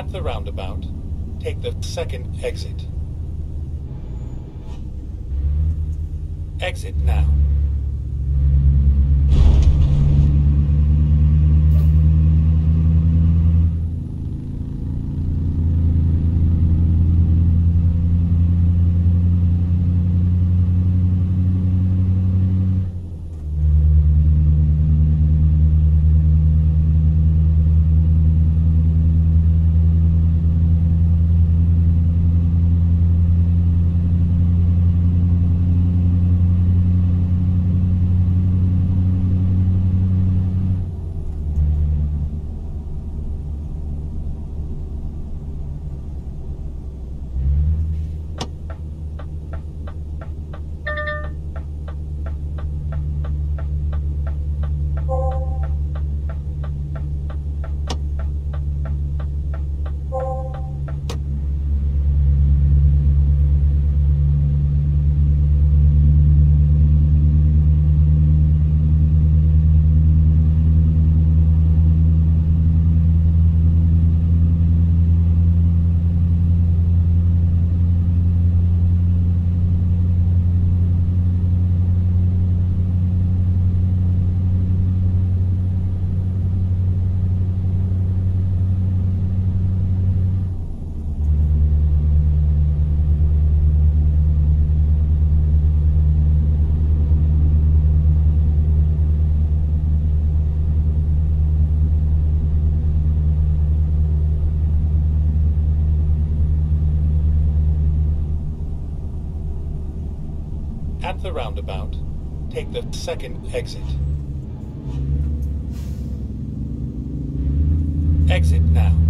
At the roundabout, take the second exit. Exit now. The roundabout, take the second exit. Exit now.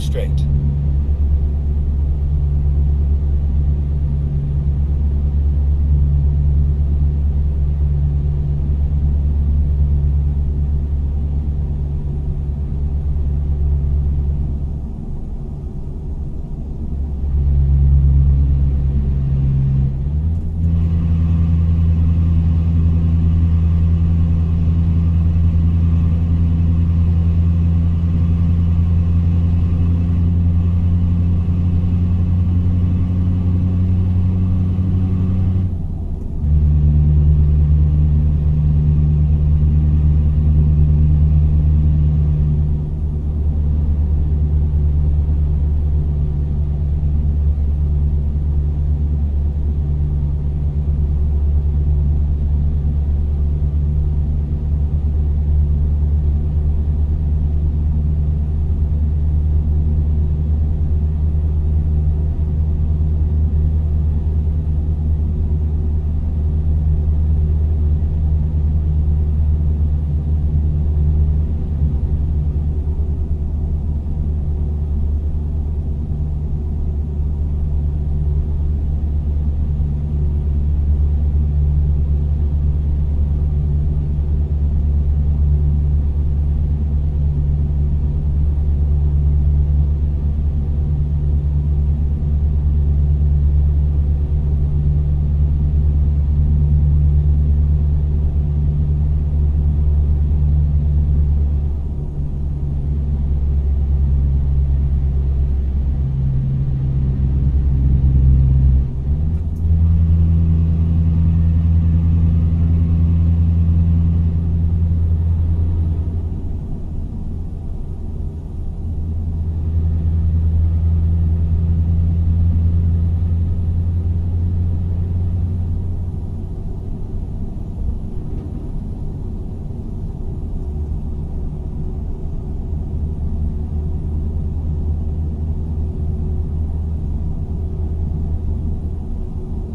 Straight.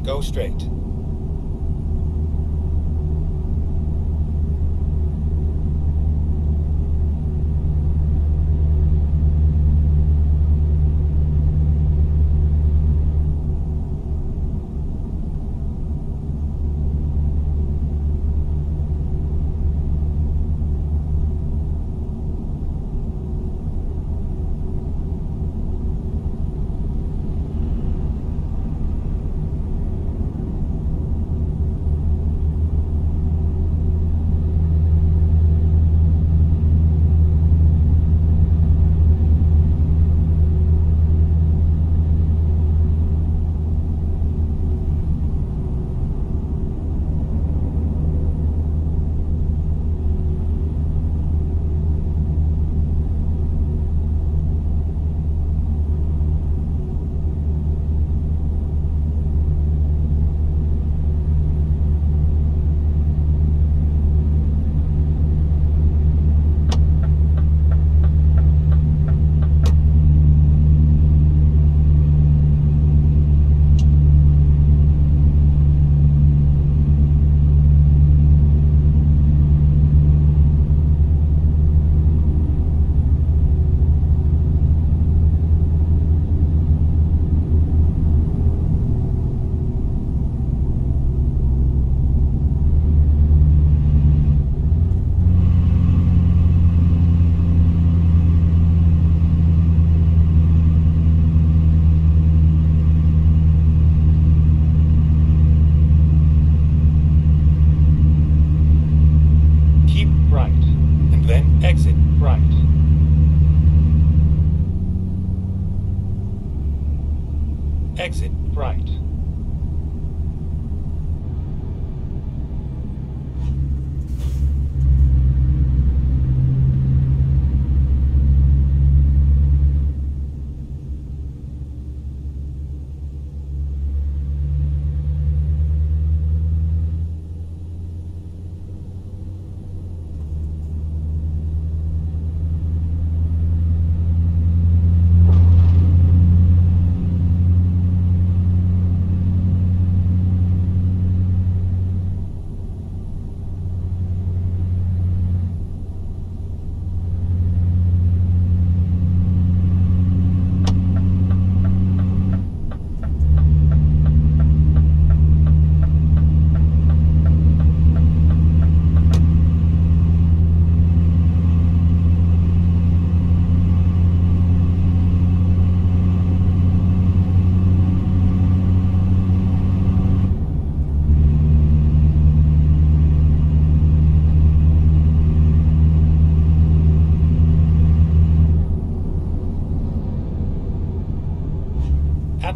Go straight.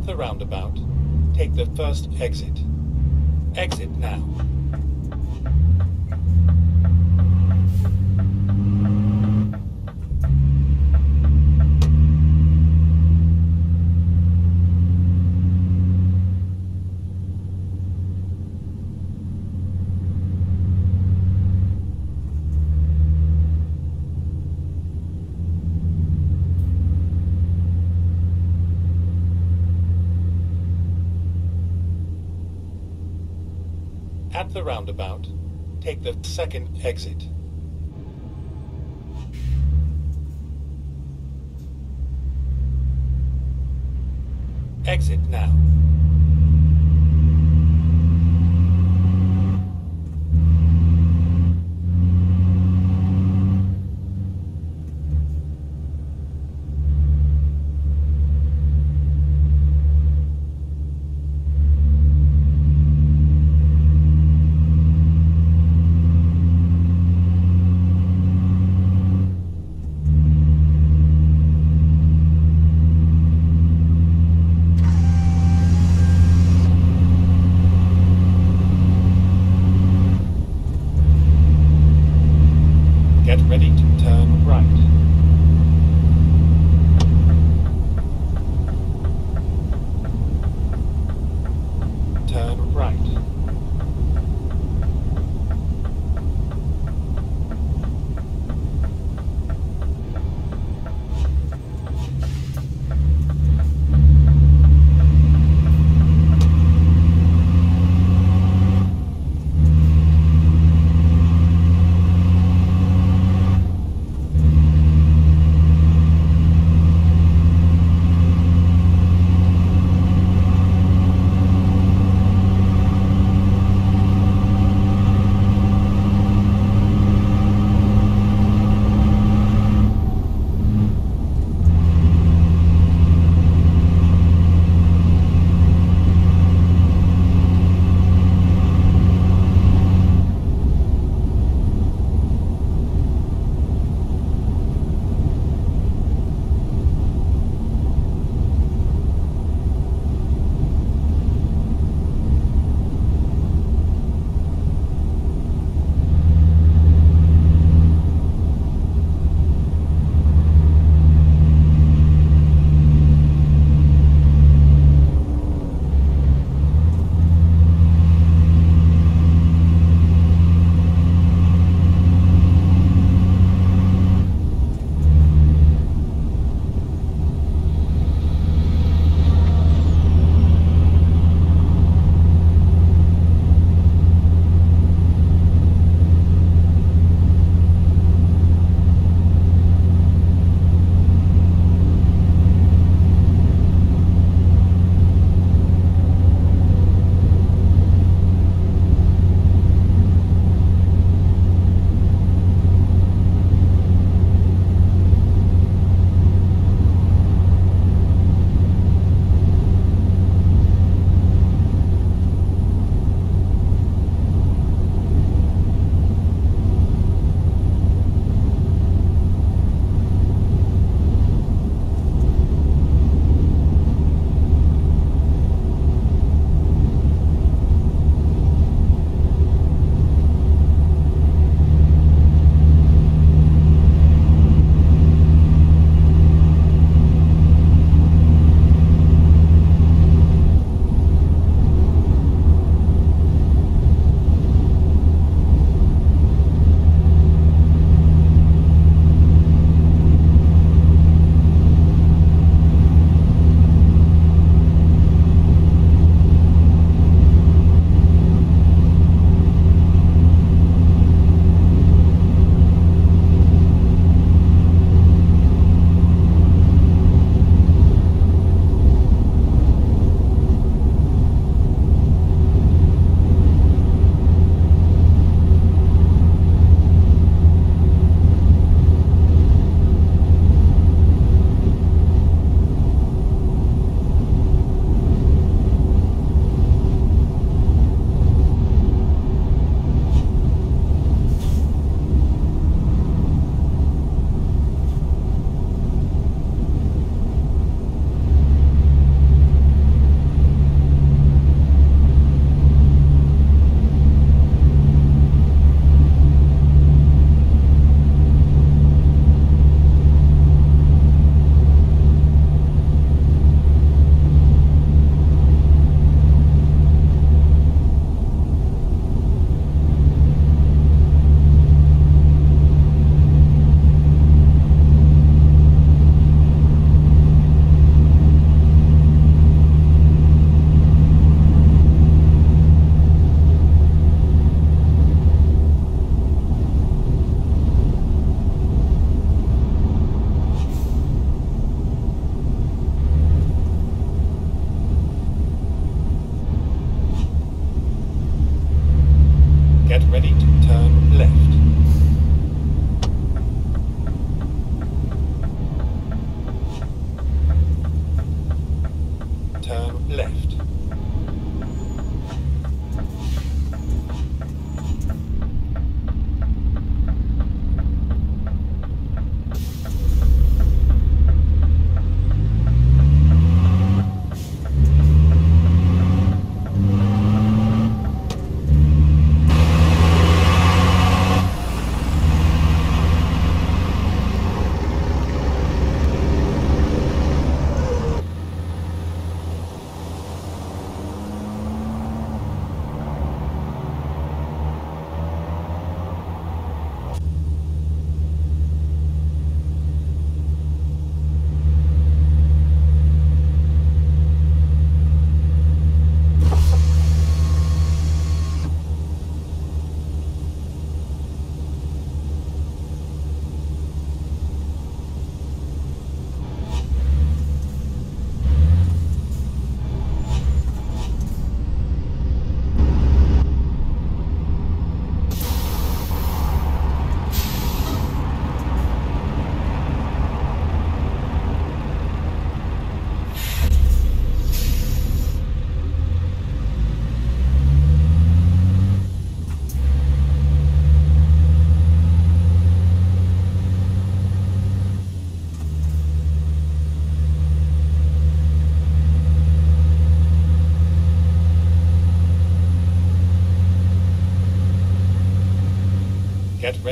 The roundabout, take the first exit. Exit now. At the roundabout, take the second exit. Exit now.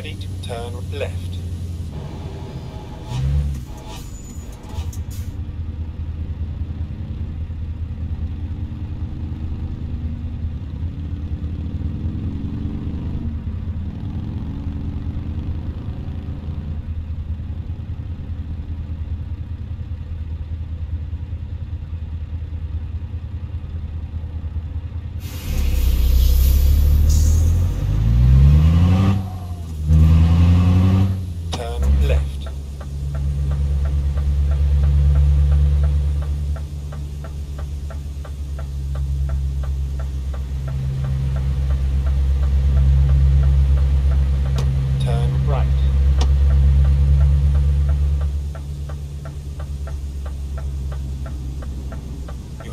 Ready to turn left. Turn left. Turn right. You